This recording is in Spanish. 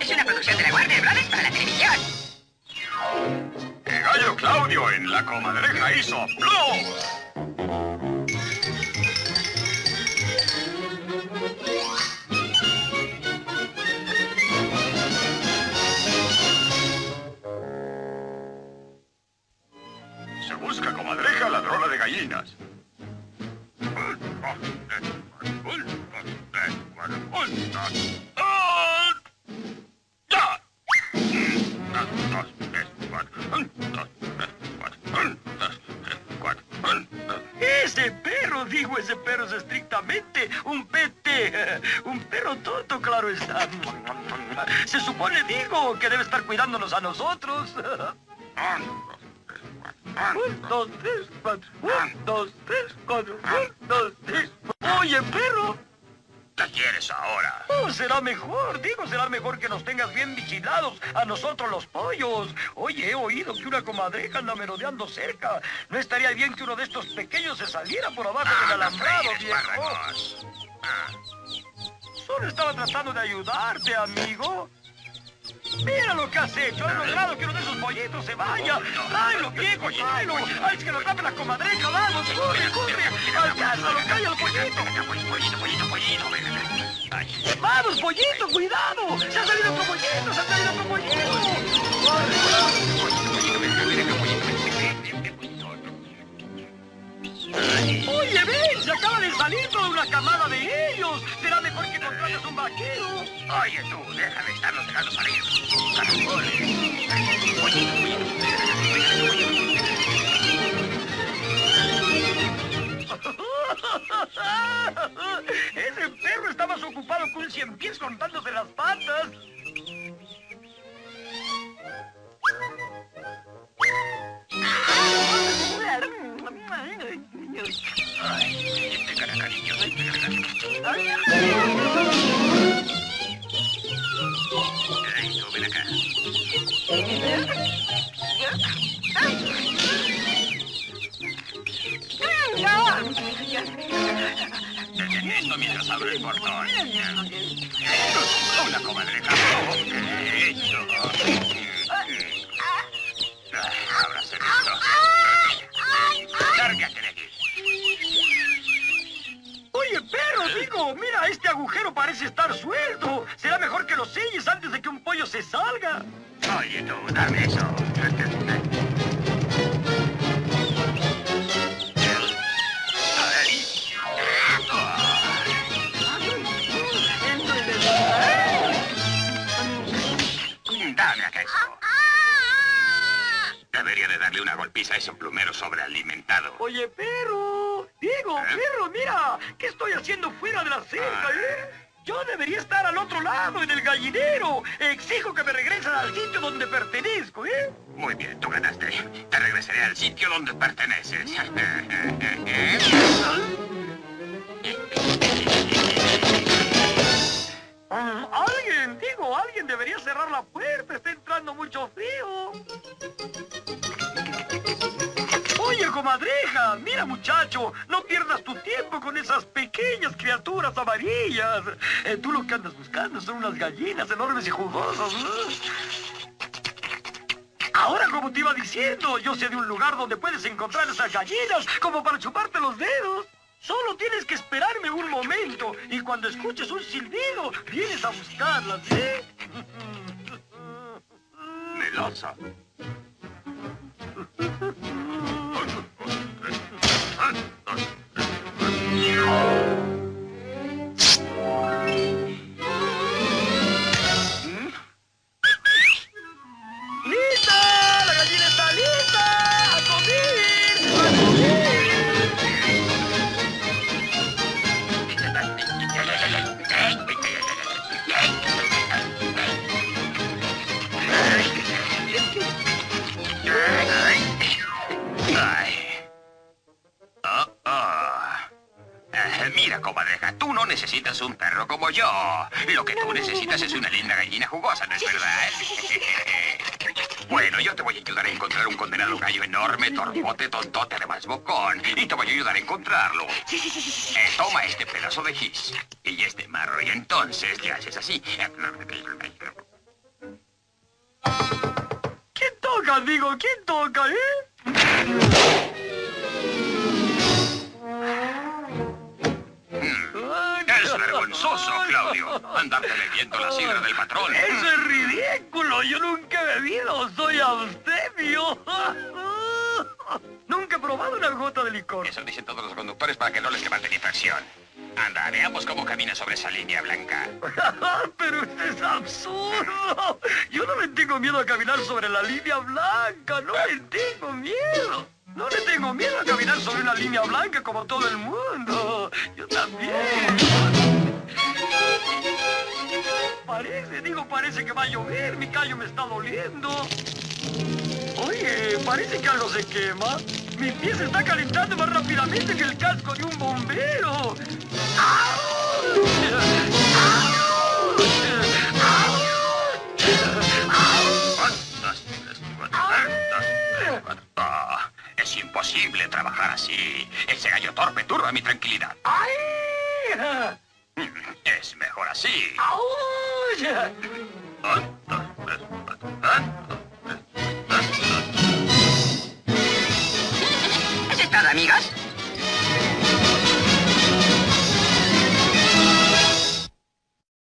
Es una producción de la Warner Brothers para la televisión. El gallo Claudio en la comadreja hizo blow. Se busca comadreja ladrona de gallinas. Digo, ese perro es estrictamente un pete. Un perro tonto, claro está. Se supone, digo, que debe estar cuidándonos a nosotros. Un, dos, tres, cuatro. Un, dos, tres, cuatro. Un, dos, tres. Oye, perro. ¿Qué quieres ahora? Oh, será mejor, digo, será mejor que nos tengas bien vigilados a nosotros los pollos. Oye, he oído que una comadreja anda merodeando cerca. No estaría bien que uno de estos pequeños se saliera por abajo del Ah, alambrado, viejo. Ah, Solo estaba tratando de ayudarte, amigo. Mira lo que has hecho. Has logrado que uno de esos pollitos se vaya. Tráelo, viejo, tráelo. Ay, es que lo atrape la comadreja. Vamos, corre, corre. Alcánzalo, calla el pollito. Pollito, pollito, pollito, Vamos, pollito, cuidado. Se ha salido otro pollito, se ha salido otro pollito. Oye, ven, se acaba de salir toda una camada de Oye, tú, deja de estarlos dejando salir. Caracoles. Pollito. Ese perro estaba ocupado con un cien pies cortándose las patas. Ay, este este Mientras abro el portón. Una comadreja. Eso. Ahora se. Lárgate de aquí. Oye, perro, digo, mira, este agujero parece estar suelto. Será mejor que lo selles antes de que un pollo se salga. Oye, tú, dame eso. De darle una golpiza a ese plumero sobrealimentado. Oye, perro, digo, ¿Eh? perro, mira, ¿qué estoy haciendo fuera de la cerca, Ah. eh? Yo debería estar al otro lado, en el gallinero. Exijo que me regresen al sitio donde pertenezco, ¿eh? Muy bien, tú ganaste. Te regresaré al sitio donde perteneces. Mm, Alguien, digo, alguien debería cerrar la puerta. Está entrando mucho frío. Comadreja, mira muchacho, no pierdas tu tiempo con esas pequeñas criaturas amarillas. Eh, tú lo que andas buscando son unas gallinas enormes y jugosas. Ahora, como te iba diciendo, yo sé de un lugar donde puedes encontrar esas gallinas como para chuparte los dedos. Solo tienes que esperarme un momento y cuando escuches un silbido, vienes a buscarlas, ¿eh? Melosa. Mira, comadreja, tú no necesitas un perro como yo. Lo que tú necesitas es una linda gallina jugosa, ¿no es verdad? Bueno, yo te voy a ayudar a encontrar un condenado gallo enorme, torbote, tontote, además bocón. Y te voy a ayudar a encontrarlo. Eh, toma este pedazo de gis y este marro y entonces le haces así. ¿Quién toca, digo? ¿Quién toca, eh? Vergonzoso, Claudio. Andarte bebiendo la sidra del patrón. ¡Eso es ridículo! Yo nunca he bebido, soy abstemio. nunca he probado una gota de licor. Eso dicen todos los conductores para que no les levante infección. Anda, veamos cómo camina sobre esa línea blanca. Pero esto es absurdo. Yo no le tengo miedo a caminar sobre la línea blanca. No le tengo miedo. No le tengo miedo a caminar sobre una línea blanca como todo el mundo. Yo también. Parece, digo, parece que va a llover. Mi callo me está doliendo. Oye, parece que algo se quema. Mi pie se está calentando más rápidamente que el casco de un bombero. Es imposible trabajar así. Ese gallo torpe turba mi tranquilidad. Es mejor así. ¡Ay! Ah,